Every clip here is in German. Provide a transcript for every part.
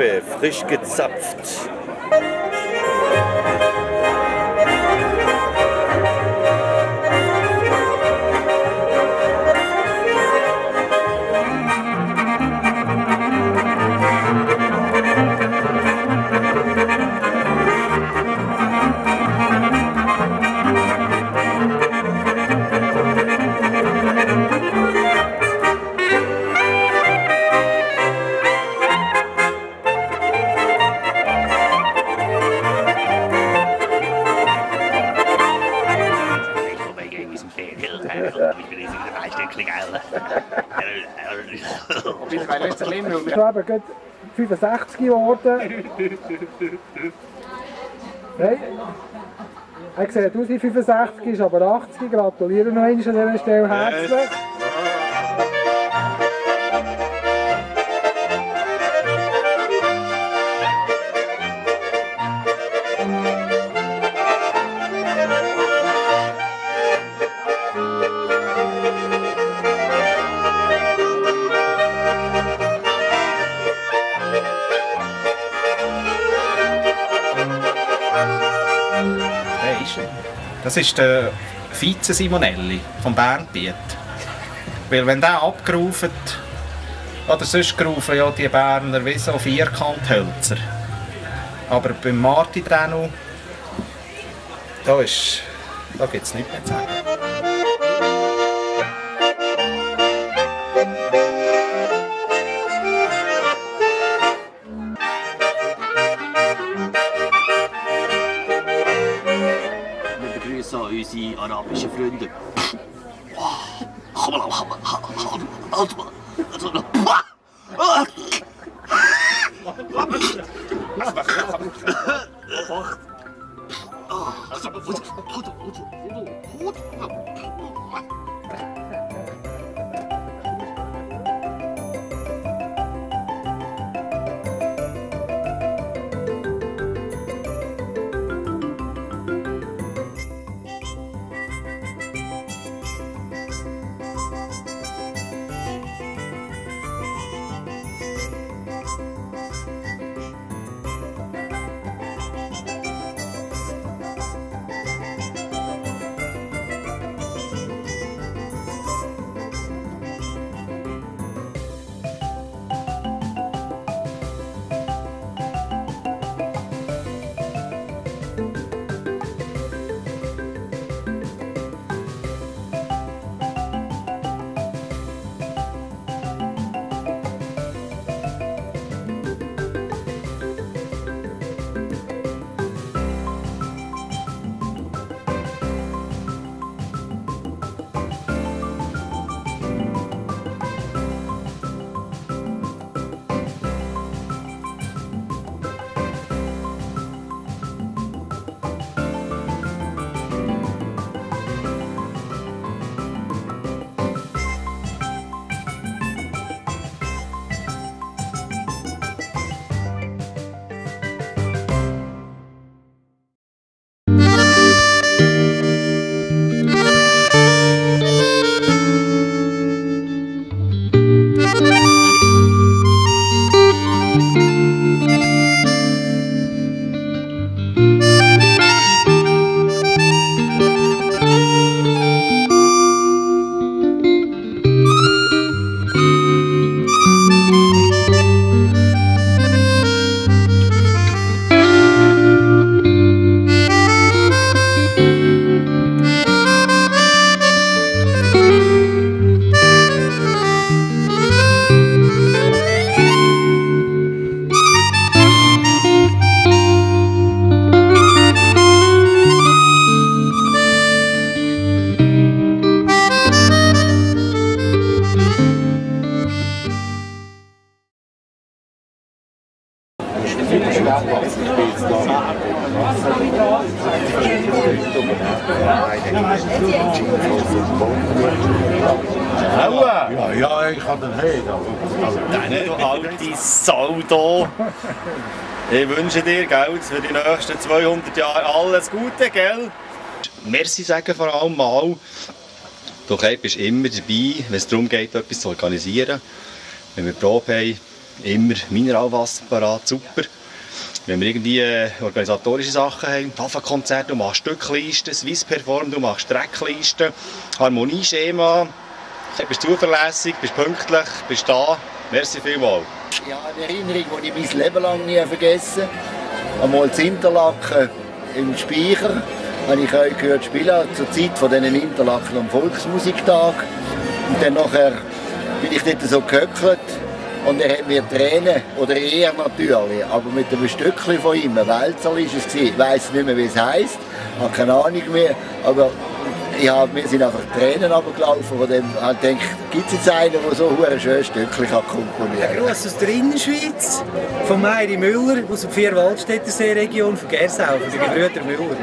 Hefe, frisch gezapft. Ich bin eben gerade 65 geworden. Nein. Er sieht aus wie 65, ist aber 80. Gratuliere noch einmal an dieser Stelle herzlich. Weisst du, Das ist der Vize Simonelli vom Bernbiet. Weil wenn der abgerufen oder sonst gerufen ja die Berner wie so Vierkanthölzer. Aber beim Martin Trenu, da ist, da gibt es nichts mehr zu sagen. 我走我走我走我走我我我走 alte Sau da. Ich wünsche dir, gell, für die nächsten 200 Jahre alles Gute, gell? Merci sagen vor allem mal. Du bist immer dabei, wenn es darum geht, etwas zu organisieren. Wenn wir Probe haben, immer Mineralwasser parat, super. Wenn wir irgendwie äh, organisatorische Sachen haben, Hafenkonzerte, du machst Stücklisten, Swiss Perform, du machst Strecklisten, Harmonieschema, bist zuverlässig, bist pünktlich, bist da. Merci vielmals. Ja, eine Erinnerung, die ich mein Leben lang nie vergessen Einmal zu Interlaken im Speicher. Habe ich euch gehört spielen, zur Zeit von diesen Interlaken am Volksmusiktag. Und dann nachher bin ich dort so gehöckelt. Und er hat mir Tränen, oder er natürlich, aber mit einem Stückchen von ihm, ein Wälzer ist es ich weiß nicht mehr, wie es heisst, habe keine Ahnung mehr, aber ich hab, mir sind einfach Tränen runtergelaufen von dem, ich denke, gibt es jetzt einen, der so ein schönes Stückchen kann komponieren kann? Gruß aus der Innenschweiz, von Meiri Müller, aus der Vierwaldstättersee-Region von Gersau, von den Gebrüder Müller.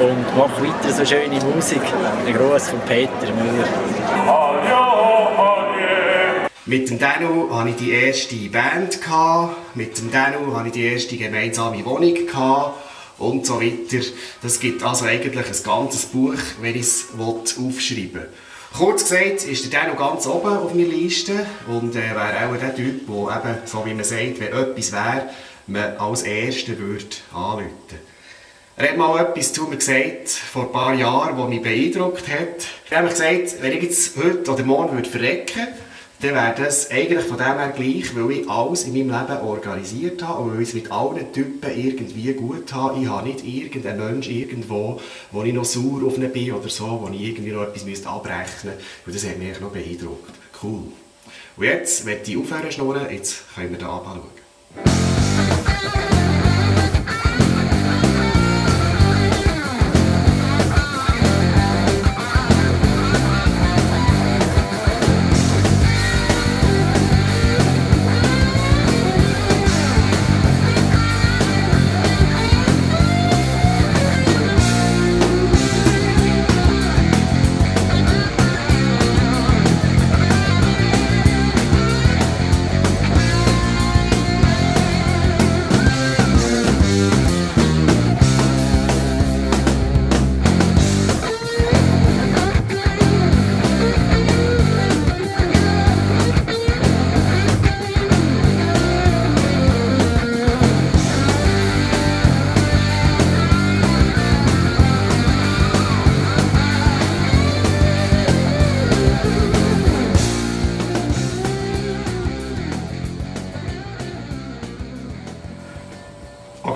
Und mach weiter so schöne Musik. Ein Gruß von Peter Müller. Mit dem Danu hatte ich die erste Band, mit dem Danu hatte ich die erste gemeinsame Wohnung und so weiter. Das gibt also eigentlich ein ganzes Buch, wenn ich es aufschreiben will. Kurz gesagt ist der Danu ganz oben auf meiner Liste und äh, wäre auch der Typ, der eben, so wie man sagt, wenn etwas wäre, man als Erster würde anrufen. Er hat mal etwas zu mir gesagt, vor ein paar Jahren, das mich beeindruckt hat. Er hat mir gesagt, wenn ich jetzt heute oder morgen würde verrecken würde, dann wäre das eigentlich von dem her gleich, weil ich alles in meinem Leben organisiert habe und weil ich es mit allen Typen irgendwie gut habe. Ich habe nicht irgendeinen Mensch irgendwo, wo ich noch sauer auf ihn bin oder so, wo ich irgendwie noch etwas abrechnen müsste. Und das hat mich noch beeindruckt. Cool. Und jetzt, wenn ich aufhören schnurren, jetzt können wir da anschauen.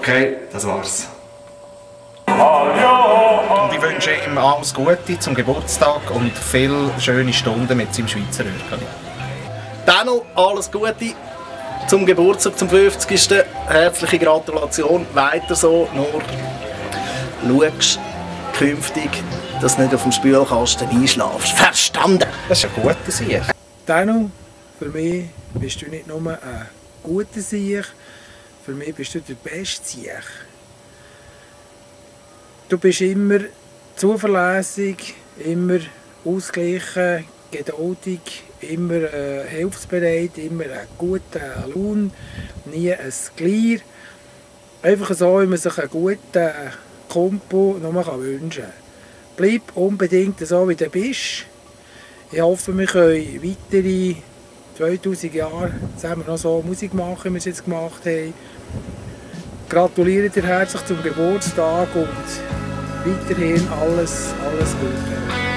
Okay, das war's. Und ich wünsche ihm alles Gute zum Geburtstag und viele schöne Stunden mit seinem Schweizer Röhrchen. Dano, alles Gute zum Geburtstag, zum 50. Herzliche Gratulation. Weiter so, nur schaust künftig, dass du nicht auf dem Spülkasten einschlafst. Verstanden? Das ist ein guter Sieg. Danu, für mich bist du nicht nur ein guter Sieg, für mich bist du der beste Sieg. Du bist immer zuverlässig, immer ausgeglichen, geduldig, immer äh, hilfsbereit, immer einen guten Lohn, nie ein Glier. Einfach so, wie man sich einen guten Kumpel noch wünschen kann. Bleib unbedingt so, wie du bist. Ich hoffe, wir können weitere 2000 Jahre zusammen noch so Musik machen, wie wir es jetzt gemacht haben. Gratuliere dir herzlich zum Geburtstag und weiterhin alles, alles Gute.